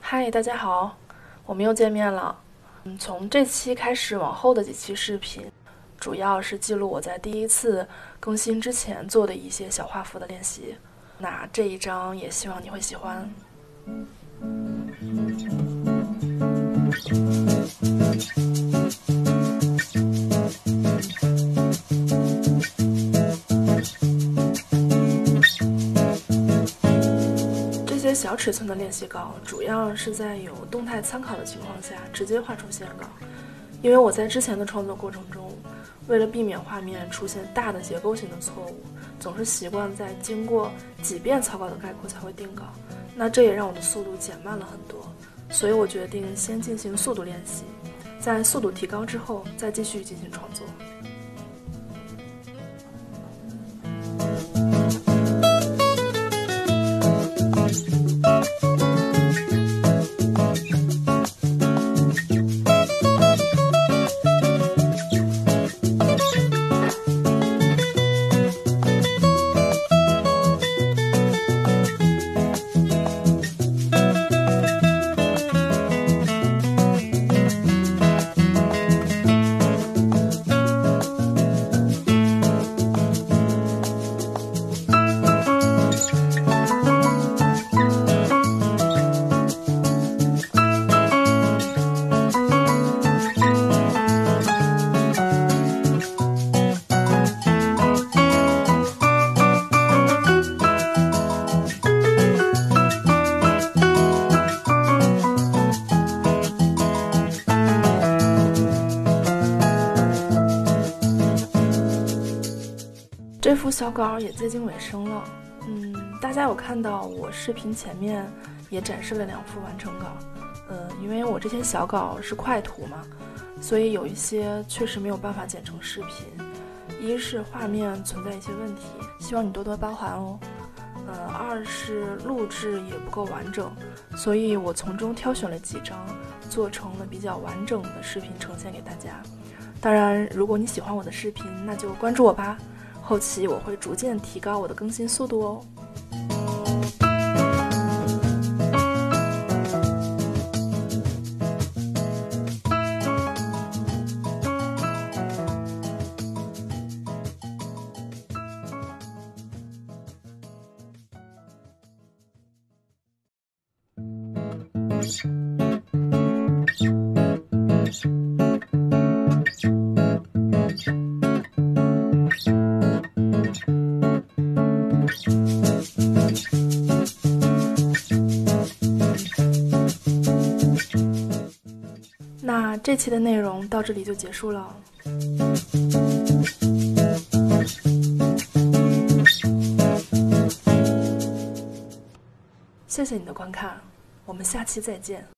嗨，大家好，我们又见面了。嗯，从这期开始往后的几期视频，主要是记录我在第一次更新之前做的一些小画幅的练习。那这一张也希望你会喜欢。小尺寸的练习稿，主要是在有动态参考的情况下直接画出线稿。因为我在之前的创作过程中，为了避免画面出现大的结构性的错误，总是习惯在经过几遍草稿的概括才会定稿。那这也让我的速度减慢了很多，所以我决定先进行速度练习，在速度提高之后再继续进行创作。这幅小稿也接近尾声了，嗯，大家有看到我视频前面也展示了两幅完成稿，呃，因为我这些小稿是快图嘛，所以有一些确实没有办法剪成视频，一是画面存在一些问题，希望你多多包涵哦，呃，二是录制也不够完整，所以我从中挑选了几张，做成了比较完整的视频呈现给大家。当然，如果你喜欢我的视频，那就关注我吧。后期我会逐渐提高我的更新速度哦。那这期的内容到这里就结束了。谢谢你的观看，我们下期再见。